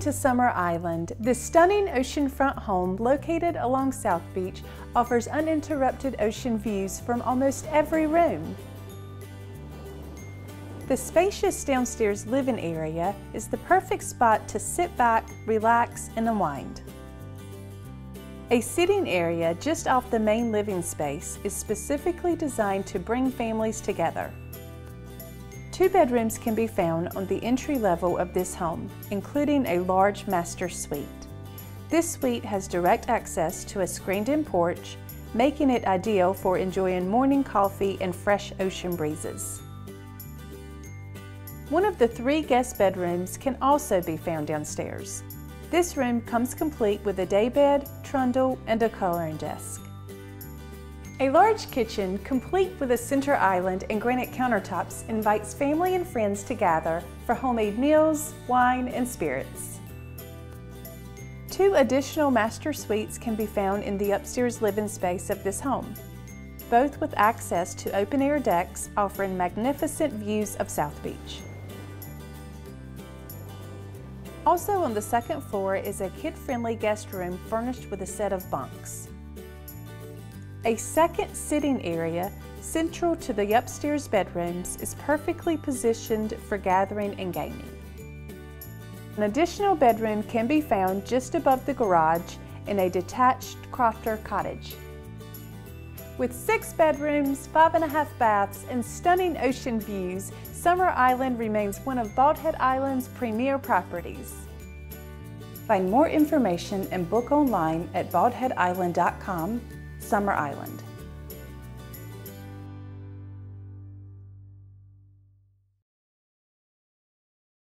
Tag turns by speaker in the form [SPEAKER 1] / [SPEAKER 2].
[SPEAKER 1] to Summer Island. This stunning oceanfront home located along South Beach offers uninterrupted ocean views from almost every room. The spacious downstairs living area is the perfect spot to sit back, relax, and unwind. A sitting area just off the main living space is specifically designed to bring families together. Two bedrooms can be found on the entry level of this home, including a large master suite. This suite has direct access to a screened-in porch, making it ideal for enjoying morning coffee and fresh ocean breezes. One of the three guest bedrooms can also be found downstairs. This room comes complete with a daybed, trundle, and a coloring desk. A large kitchen, complete with a center island and granite countertops, invites family and friends to gather for homemade meals, wine, and spirits. Two additional master suites can be found in the upstairs living space of this home, both with access to open-air decks offering magnificent views of South Beach. Also on the second floor is a kid-friendly guest room furnished with a set of bunks. A second sitting area central to the upstairs bedrooms is perfectly positioned for gathering and gaming. An additional bedroom can be found just above the garage in a detached crofter cottage. With six bedrooms, five and a half baths, and stunning ocean views, Summer Island remains one of Bald Head Island's premier properties. Find more information and book online at baldheadisland.com, Summer Island.